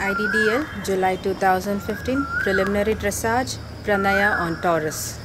IDDL, July 2015, preliminary dressage, Pranaya on Taurus.